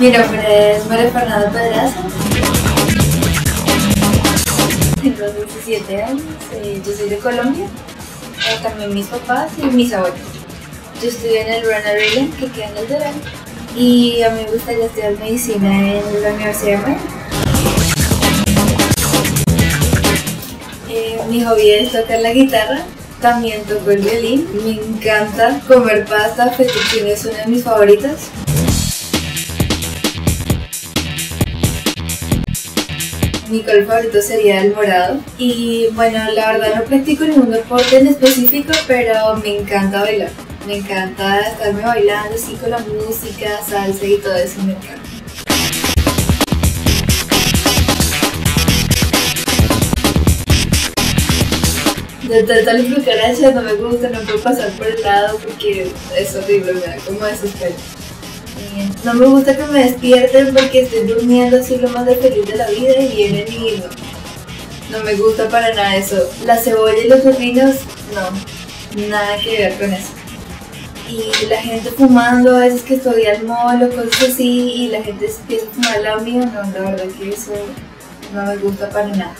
Mi nombre es María Fernanda Pedraza. Tengo 17 años, eh, yo soy de Colombia. También mis papás y mis abuelos. Yo estudié en el Ronald Reagan, que queda en el Dorado. Y a mí me gustaría estudiar medicina en la Universidad de Miami. Eh, mi hobby es tocar la guitarra, también toco el violín. Me encanta comer pasta, fettuccine es una de mis favoritas. Mi color favorito sería el morado. Y bueno, la verdad no practico ningún deporte en específico, pero me encanta bailar. Me encanta estarme bailando así con la música, salsa y todo eso, me encanta. De todas las cucarachas no me gusta, no puedo pasar por el lado porque es horrible, me da como desespero. No me gusta que me despierten porque estoy durmiendo así lo más de feliz de la vida y vienen y no. No me gusta para nada eso. La cebolla y los turbinos, no. Nada que ver con eso. Y la gente fumando, a veces que estoy al mall o cosas así, y la gente empieza a fumar no, la verdad que eso no me gusta para nada.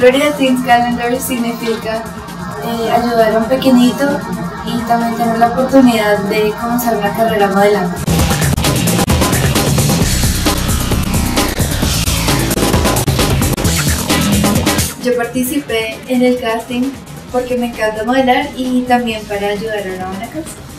Florida Teens Calendar significa eh, ayudar a un pequeñito y también tener la oportunidad de comenzar una carrera modelando. Yo participé en el casting porque me encanta modelar y también para ayudar a una causa.